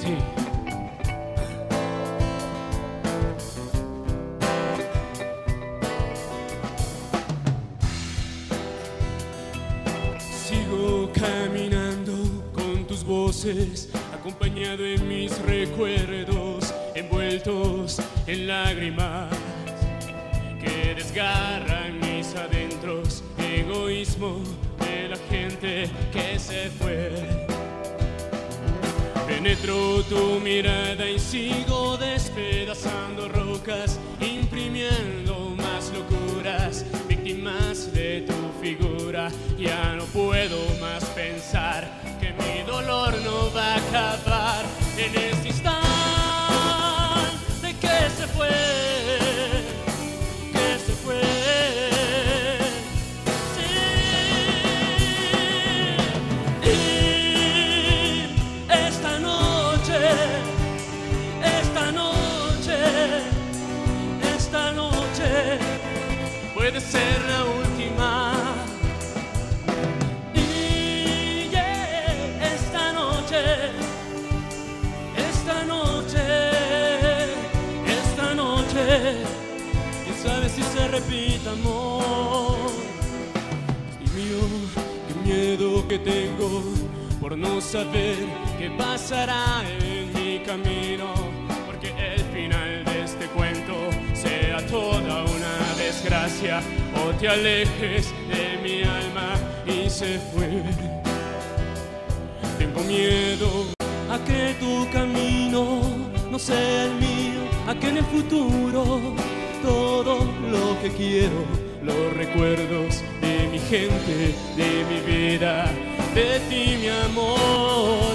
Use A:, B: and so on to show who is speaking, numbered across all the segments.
A: Sigo caminando con tus voces, acompañado en mis recuerdos, envueltos en lágrimas que desgarran mis adentros, egoísmo de la gente que se fue. Penetro tu mirada y sigo despedazando rocas, imprimiendo más locuras, víctimas de tu figura. Ya no puedo más pensar que mi dolor no va a acabar en este instante puede ser la última. Y yeah, esta noche, esta noche, esta noche, quién sabe si se repita amor. Dios mío, qué miedo que tengo por no saber qué pasará en mi camino, desgracia o te alejes de mi alma y se fue. Tengo miedo a que tu camino no sea el mío, a que en el futuro todo lo que quiero, los recuerdos de mi gente, de mi vida, de ti mi amor,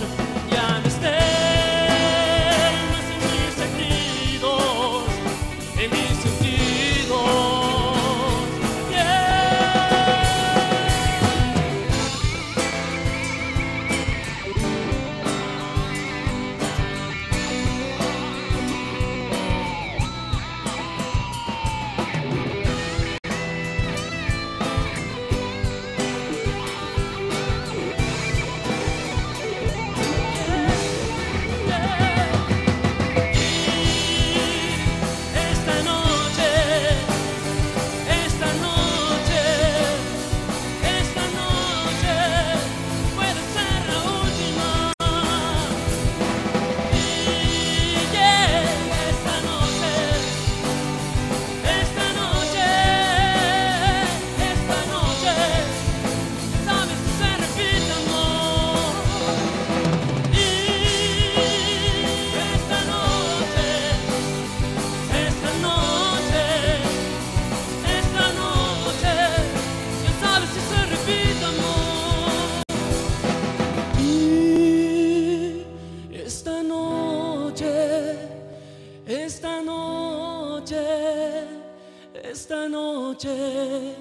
A: noche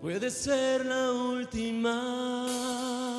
A: puede ser la última.